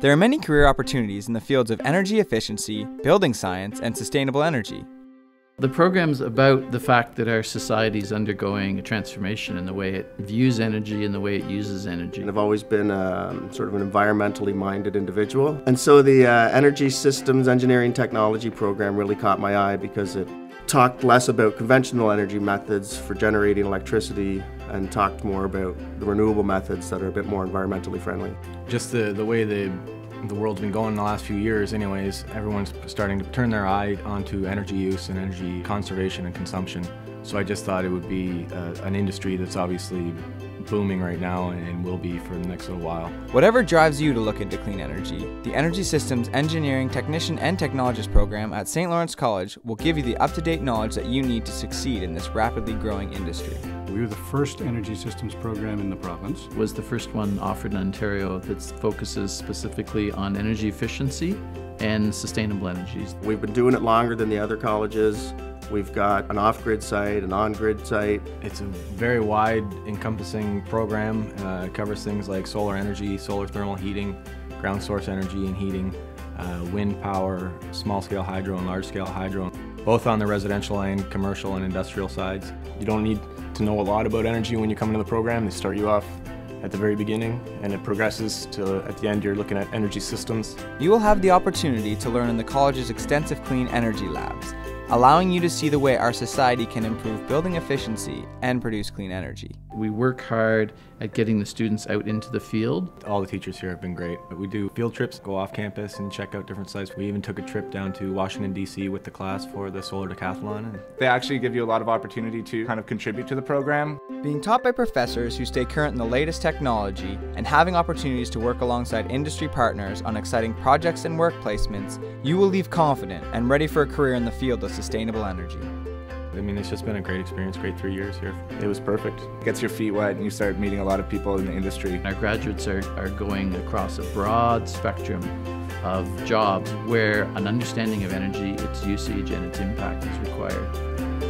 There are many career opportunities in the fields of energy efficiency, building science, and sustainable energy. The program's about the fact that our society is undergoing a transformation in the way it views energy and the way it uses energy. I've always been um, sort of an environmentally minded individual. And so the uh, Energy Systems Engineering Technology program really caught my eye because it talked less about conventional energy methods for generating electricity and talked more about the renewable methods that are a bit more environmentally friendly. Just the, the way the the world's been going in the last few years anyways, everyone's starting to turn their eye onto energy use and energy conservation and consumption. So I just thought it would be uh, an industry that's obviously booming right now and will be for the next little while. Whatever drives you to look into clean energy, the Energy Systems Engineering Technician and Technologist program at St. Lawrence College will give you the up to date knowledge that you need to succeed in this rapidly growing industry. We were the first energy systems program in the province. Was the first one offered in Ontario that focuses specifically on energy efficiency and sustainable energies. We've been doing it longer than the other colleges. We've got an off-grid site, an on-grid site. It's a very wide encompassing program. Uh, it covers things like solar energy, solar thermal heating, ground source energy and heating, uh, wind power, small scale hydro and large scale hydro, both on the residential and commercial and industrial sides. You don't need to know a lot about energy when you come into the program. They start you off at the very beginning and it progresses to at the end you're looking at energy systems. You will have the opportunity to learn in the college's extensive clean energy labs allowing you to see the way our society can improve building efficiency and produce clean energy. We work hard at getting the students out into the field. All the teachers here have been great. We do field trips, go off campus and check out different sites. We even took a trip down to Washington, D.C. with the class for the solar decathlon. They actually give you a lot of opportunity to kind of contribute to the program. Being taught by professors who stay current in the latest technology and having opportunities to work alongside industry partners on exciting projects and work placements, you will leave confident and ready for a career in the field of sustainable energy. I mean, it's just been a great experience, great three years here. It was perfect. It gets your feet wet and you start meeting a lot of people in the industry. Our graduates are, are going across a broad spectrum of jobs where an understanding of energy, its usage, and its impact is required.